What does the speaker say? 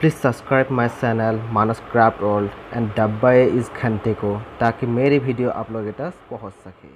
Please subscribe my channel Manas craft world and डब्बा इस घंटे को ताकि मेरी वीडियो आप लोगों तक पहुँच सके।